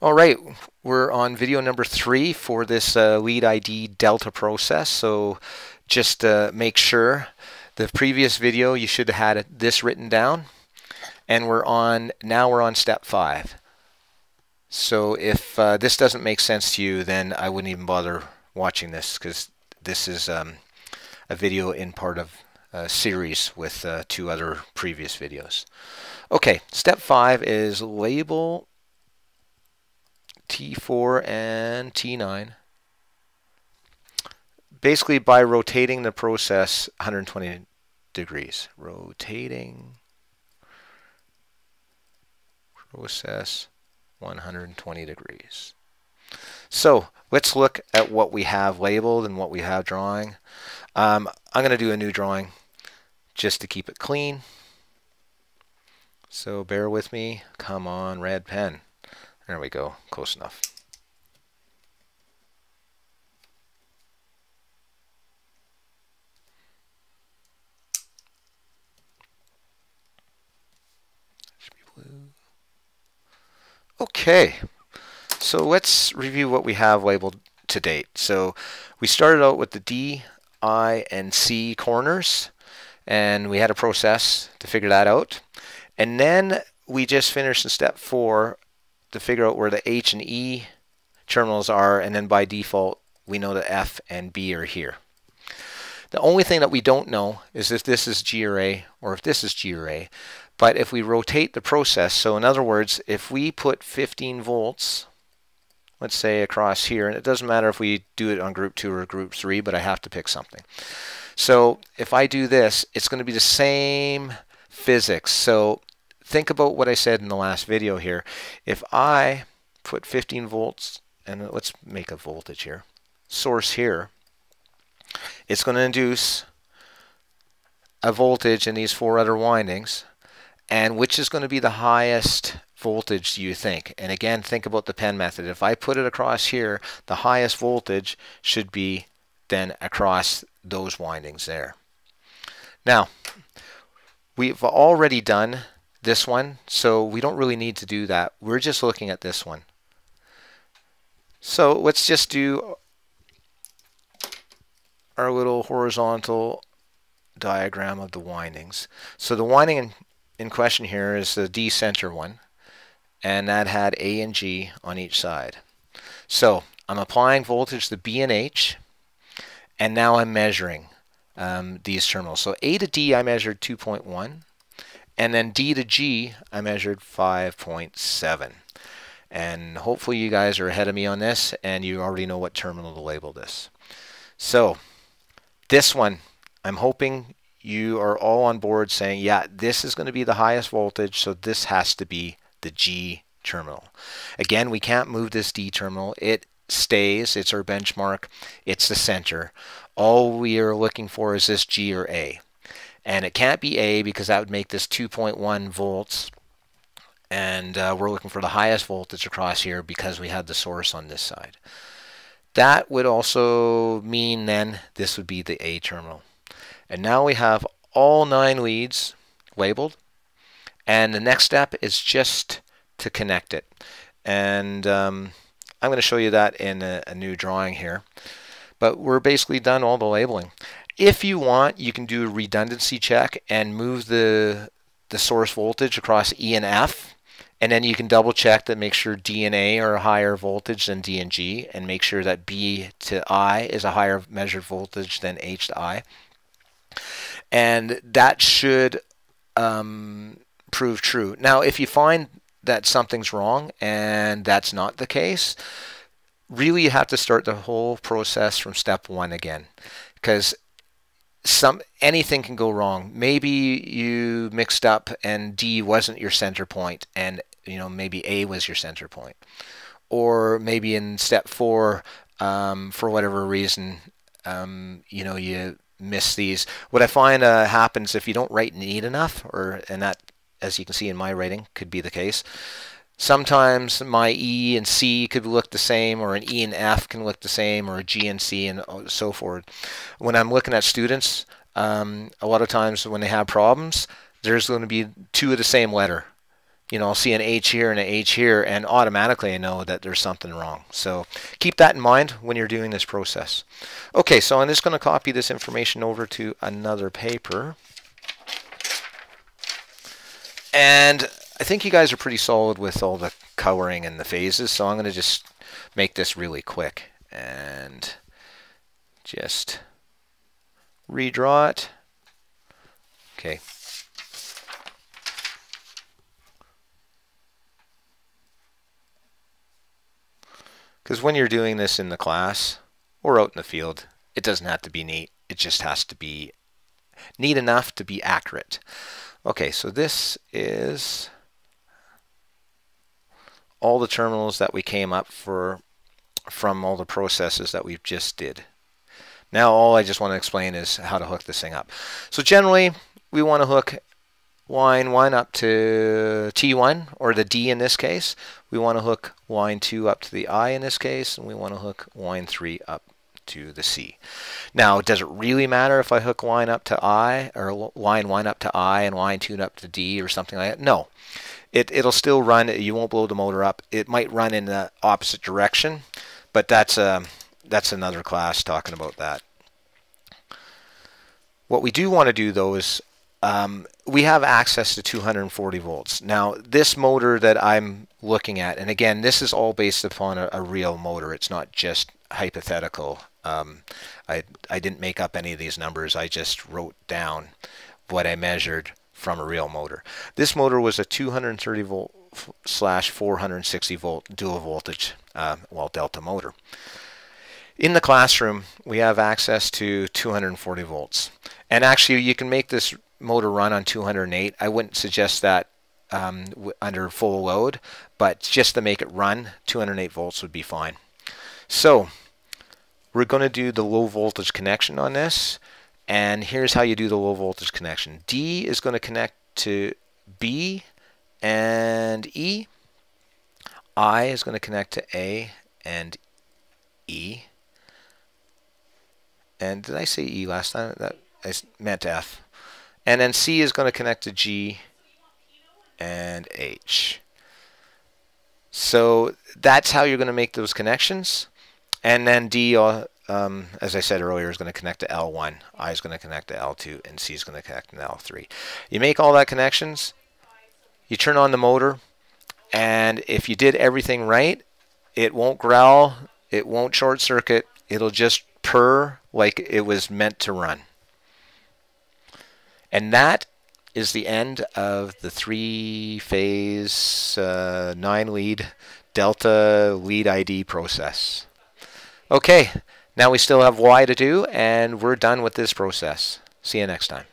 All right, we're on video number three for this uh, lead ID delta process. So just uh, make sure the previous video you should have had this written down and we're on now we're on step five. So if uh, this doesn't make sense to you then I wouldn't even bother watching this because this is um, a video in part of a series with uh, two other previous videos. Okay, step five is label T4 and T9 basically by rotating the process 120 degrees. Rotating process 120 degrees. So let's look at what we have labeled and what we have drawing. Um, I'm going to do a new drawing just to keep it clean. So bear with me. Come on, red pen. There we go, close enough. Should be blue. Okay, so let's review what we have labeled to date. So we started out with the D, I, and C corners, and we had a process to figure that out. And then we just finished in step four to figure out where the H and E terminals are, and then by default, we know that F and B are here. The only thing that we don't know is if this is G or A, or if this is G or A. But if we rotate the process, so in other words, if we put 15 volts, let's say across here, and it doesn't matter if we do it on group 2 or group 3, but I have to pick something. So if I do this, it's going to be the same physics. So think about what I said in the last video here. If I put 15 volts, and let's make a voltage here, source here, it's going to induce a voltage in these four other windings, and which is going to be the highest voltage do you think? And again, think about the pen method. If I put it across here, the highest voltage should be then across those windings there. Now, we've already done this one, so we don't really need to do that. We're just looking at this one. So let's just do our little horizontal diagram of the windings. So the winding in, in question here is the D center one, and that had A and G on each side. So I'm applying voltage to B and H, and now I'm measuring um, these terminals. So A to D I measured 2.1, and then D to G, I measured 5.7. And hopefully you guys are ahead of me on this and you already know what terminal to label this. So this one, I'm hoping you are all on board saying, yeah, this is going to be the highest voltage, so this has to be the G terminal. Again, we can't move this D terminal. It stays, it's our benchmark, it's the center. All we are looking for is this G or A and it can't be A because that would make this 2.1 volts and uh, we're looking for the highest voltage across here because we had the source on this side. That would also mean then this would be the A terminal. And now we have all nine leads labeled and the next step is just to connect it. And um, I'm going to show you that in a, a new drawing here. But we're basically done all the labeling. If you want, you can do a redundancy check and move the, the source voltage across E and F. And then you can double check that make sure D and A are a higher voltage than D and G and make sure that B to I is a higher measured voltage than H to I. And that should um, prove true. Now, if you find that something's wrong and that's not the case, really you have to start the whole process from step one again. Because some anything can go wrong. Maybe you mixed up and D wasn't your center point and you know maybe A was your center point. Or maybe in step four, um, for whatever reason, um, you know, you miss these. What I find uh, happens if you don't write neat enough, or and that, as you can see in my writing, could be the case. Sometimes my E and C could look the same, or an E and F can look the same, or a G and C, and so forth. When I'm looking at students, um, a lot of times when they have problems, there's going to be two of the same letter. you know, I'll see an H here and an H here, and automatically I know that there's something wrong. So keep that in mind when you're doing this process. Okay, so I'm just going to copy this information over to another paper. And I think you guys are pretty solid with all the coloring and the phases, so I'm going to just make this really quick and just redraw it. Okay. Because when you're doing this in the class or out in the field, it doesn't have to be neat. It just has to be neat enough to be accurate. Okay, so this is all the terminals that we came up for from all the processes that we've just did. Now all I just want to explain is how to hook this thing up. So generally we want to hook line 1 up to T1, or the D in this case. We want to hook line 2 up to the I in this case, and we want to hook line 3 up to the C. Now, does it really matter if I hook line up to I, or line 1 up to I, and line 2 up to D, or something like that? No. It, it'll still run, you won't blow the motor up. It might run in the opposite direction, but that's, a, um, that's another class talking about that. What we do want to do, though, is um, we have access to 240 volts. Now, this motor that I'm looking at, and again, this is all based upon a, a real motor. It's not just hypothetical. Um, I, I didn't make up any of these numbers. I just wrote down what I measured from a real motor. This motor was a 230 volt slash 460 volt dual voltage, uh, well, delta motor. In the classroom, we have access to 240 volts. And actually, you can make this motor run on 208. I wouldn't suggest that um, under full load, but just to make it run, 208 volts would be fine. So we're going to do the low voltage connection on this. And here's how you do the low voltage connection. D is going to connect to B and E. I is going to connect to A and E. And did I say E last time? That I meant F. And then C is going to connect to G and H. So that's how you're going to make those connections. And then D, uh, um, as I said earlier, is going to connect to L1. I is going to connect to L2, and C is going to connect to L3. You make all that connections, you turn on the motor, and if you did everything right, it won't growl, it won't short circuit, it'll just purr like it was meant to run. And that is the end of the three-phase, uh, nine-lead delta lead ID process. Okay, now we still have Y to do, and we're done with this process. See you next time.